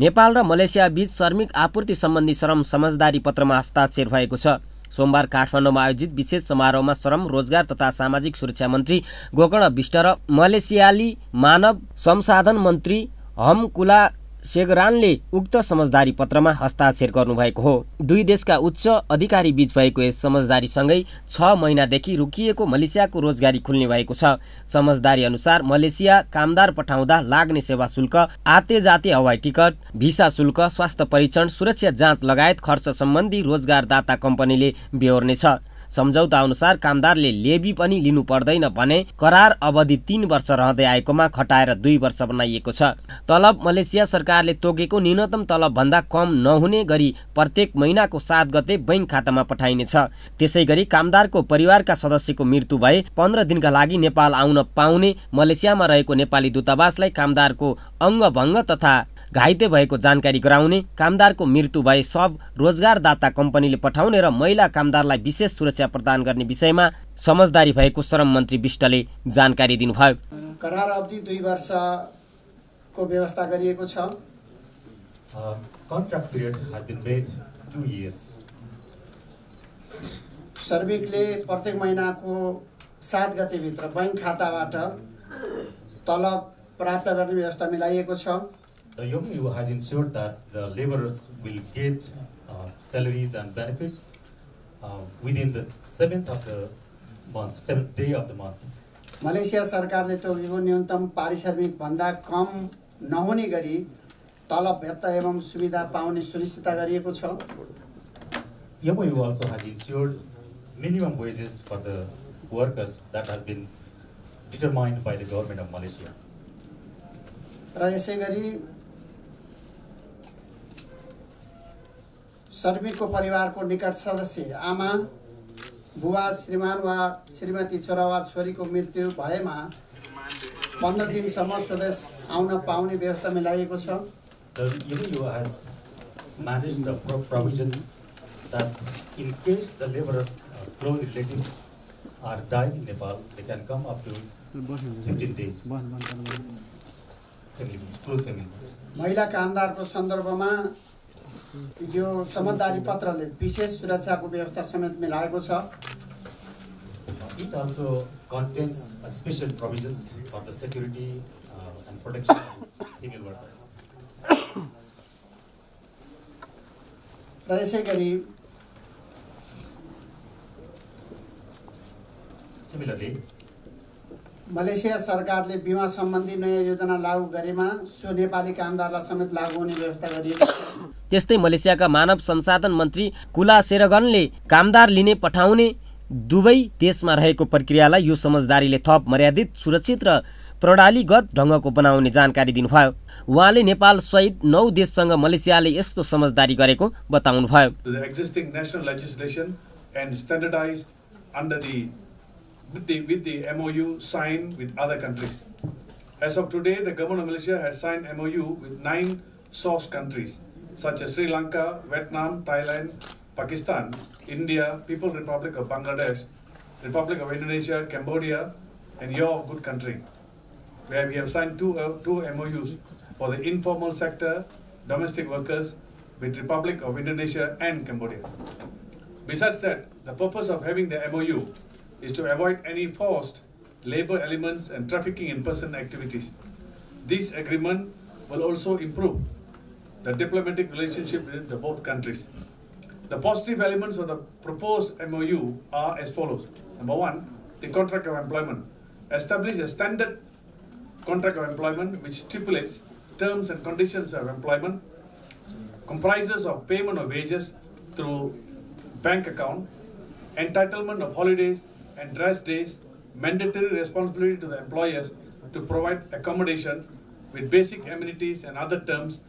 नेपाल र मलेसिया बीच श्रमिक आपूर्ति सम्बन्धी श्रम समझदारी पत्रमा हस्ताक्षर भएको छ। सोमबार काठमाडौँमा आयोजित विशेष समारोहमा श्रम रोजगार तथा सामाजिक सुरक्षा मन्त्री गोकर्ण विष्ट र मलेसियाली मानव संसाधन मन्त्री हमकुला सेगरानले उक्त समझदारी पत्रमा हस्ताक्षर गर्नुभएको हो। दुई देशका उच्च अधिकारी बीच भएको यस समझदारीसँगै छ महिनादेखि रोकिएको मलेसियाको रोजगारी खुल्ने भएको छ। समझदारी अनुसार मलेसिया कामदार पठाउँदा लाग्ने सेवा शुल्क आते जाते हवाई टिकट भिसा शुल्क स्वास्थ्य परीक्षण सुरक्षा जाँच लगायत खर्च सम्बन्धी रोजगारदाता कम्पनीले बेहोर्नेछ। सम्झौता अनुसार कामदारले लेबी पनि लिनु पर्दैन भने करार अवधि तीन वर्ष रहँदै आएकोमा घटाएर दुई वर्ष बनाइएको छ। तलब मलेसिया सरकारले तोकेको न्यूनतम तलब भन्दा कम नहुने गरी प्रत्येक महिनाको सात गते बैङ्क खातामा पठाइनेछ। त्यसै गरी कामदारको परिवारका सदस्यको मृत्यु भए पन्ध्र दिनका लागि नेपाल आउन पाउने मलेसियामा रहेको नेपाली दूतावासलाई कामदारको अङ्गभङ्ग तथा घाइते भएको जानकारी गराउने कामदारको मृत्यु भए सब रोजगारदाता कम्पनीले पठाउने र महिला कामदारलाई विशेष सुरक्षा प्रदान गर्ने विषयमा समझदारी भएको श्रम मन्त्री विष्टले जानकारी दिनुभयो। करार अवधि दुई वर्षको व्यवस्था गरिएको छ। contract period has been made two years. श्रमिकले प्रत्येक महिनाको सात गतेभित्र बैङ्क खाताबाट तलब प्राप्त गर्ने व्यवस्था मिलाइएको छ। The MOU has ensured that the laborers will get uh, salaries and benefits within the seventh of the month, seventh day of the month. Malaysia सरकारले तोकेको न्यूनतम पारिश्रमिक भन्दा कम नहुने गरी तलब भत्ता एवं सुविधा पाउने सुनिश्चितता गरिएको छ MOU also has ensured minimum wages for the workers that has been determined by the government of Malaysia. र यसै गरी श्रमिकको परिवारको निकट सदस्य आमा बुवा श्रीमान वा श्रीमती छोरा वा छोरीको मृत्यु भएमा पन्ध्र दिनसम्म स्वदेश आउन पाउने व्यवस्था मिलाइएको छ The MOU has managed the pro- provision that in case the laborers' uh, close relatives are died in Nepal, they can come up to 15 days. Family, close family members. महिला कामदारको सन्दर्भमा यो समझदारी पत्रले विशेष सुरक्षाको व्यवस्था समेत मिलाएको छ। It also contains special provisions for the security uh, and protection of female workers. र यसै गरी Similarly, मलेसिया सरकारले बिमा सम्बन्धी नयाँ योजना लागू गरेमा सो नेपाली कामदारलाई समेत लागू हुने व्यवस्था गरिएको छ। त्यस्तै मलेसियाका मानव संसाधन मन्त्री कुला सेरगनले कामदार लिने पठाउने दुवै देशमा रहेको प्रक्रियालाई यो समझदारीले थप मर्यादित सुरक्षित र प्रणालीगत ढङ्गको बनाउने जानकारी दिनुभयो उहाँले नेपाल सहित नौ देशसँग मलेसियाले यस्तो समझदारी गरेको बताउनुभयो with the with the MOU signed with other countries. As of today, the government of Malaysia has signed MOU with nine source countries such as Sri Lanka, Vietnam, Thailand, Pakistan, India, People Republic of Bangladesh, Republic of Indonesia, Cambodia, and your good country, where we have signed two uh, two MOUs for the informal sector, domestic workers, with Republic of Indonesia and Cambodia. Besides that, the purpose of having the MOU is to avoid any forced labor elements and trafficking in person activities. This agreement will also improve the diplomatic relationship within the both countries. The positive elements of the proposed MOU are as follows. Number one, the contract of employment. Establish a standard contract of employment which stipulates terms and conditions of employment, comprises of payment of wages through bank account, entitlement of holidays and rest days, mandatory responsibility to the employers to provide accommodation with basic amenities and other terms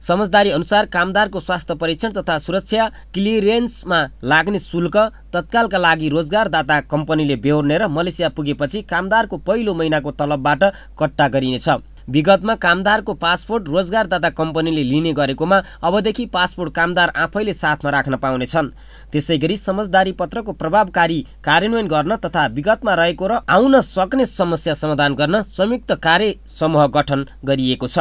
समझदारी अनुसार कामदारको स्वास्थ्य परीक्षण तथा सुरक्षा क्लियरेन्समा लाग्ने शुल्क तत्कालका लागि रोजगारदाता कम्पनीले बेहोर्ने र मलेसिया पुगेपछि कामदारको पहिलो महिनाको तलबबाट कट्टा गरिनेछ। विगतमा कामदारको पासपोर्ट रोजगारदाता कम्पनीले लिने गरेकोमा अबदेखि पासपोर्ट कामदार आफैले साथमा राख्न पाउनेछन्। त्यसै गरी समझदारी पत्रको प्रभावकारी कार्यान्वयन गर्न तथा विगतमा रहेको र आउन सक्ने समस्या समाधान गर्न संयुक्त कार्य समूह गठन गरिएको छ।